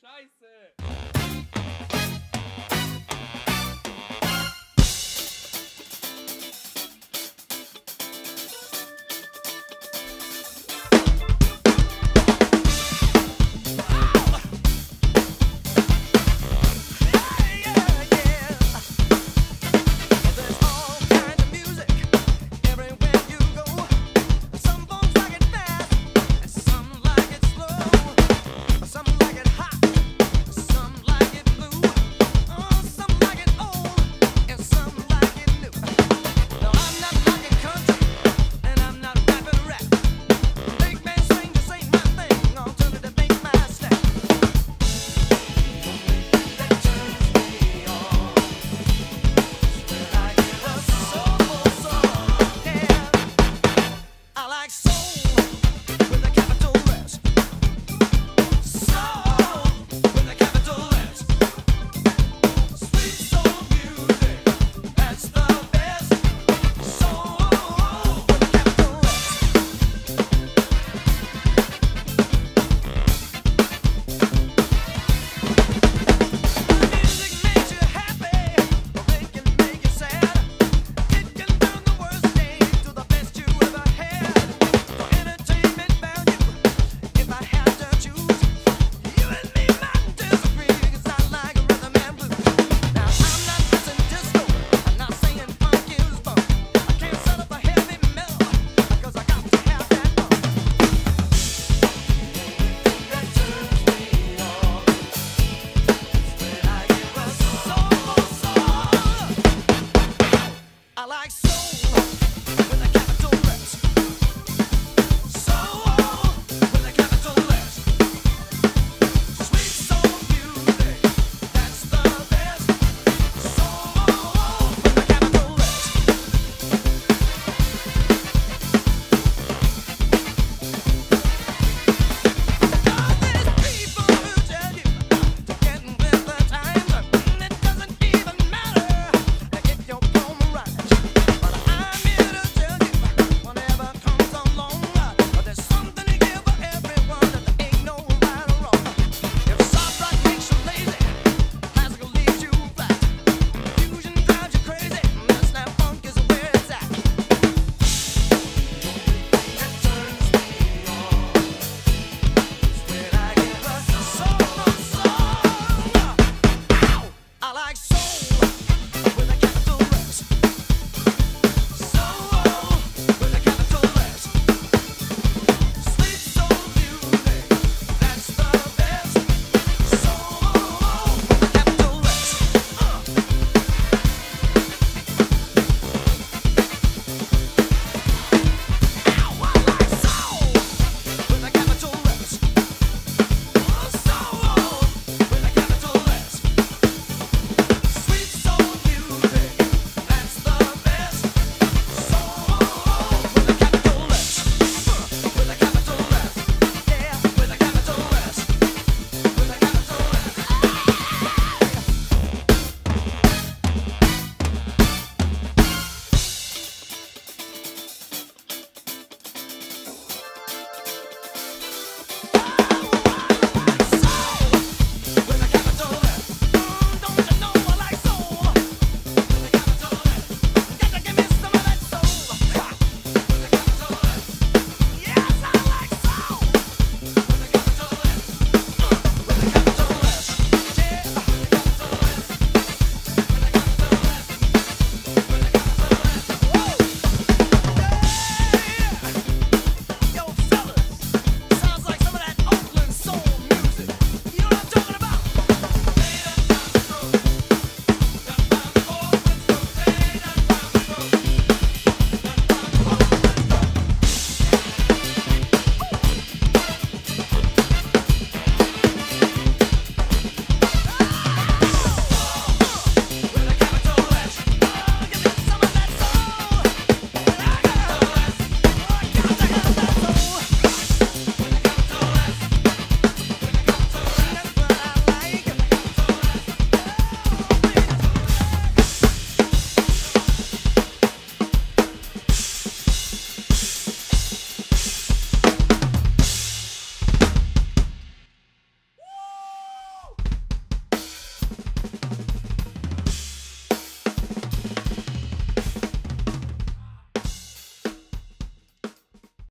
Scheiße!